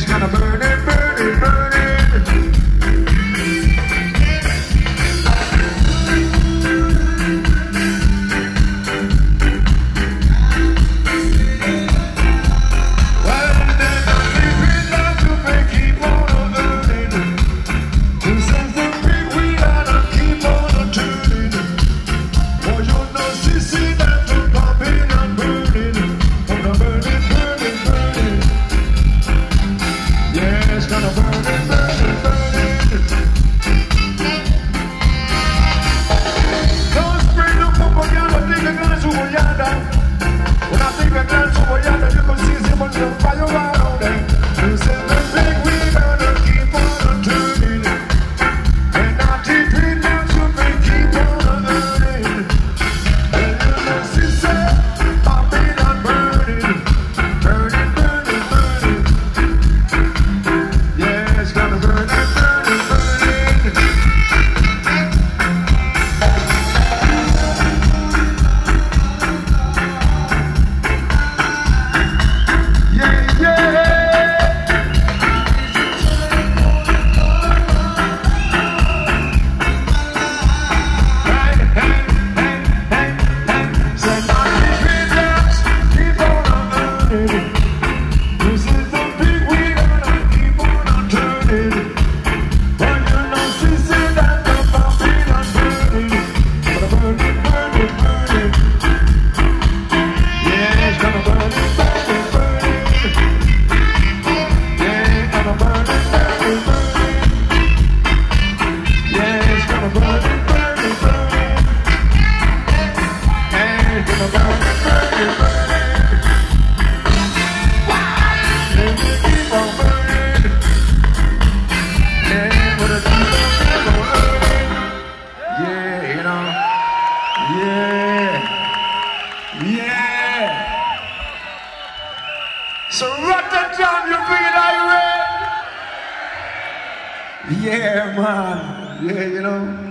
flash, got a burner. So Rotterdam, you bring it, ready? Yeah, man. Yeah, you know.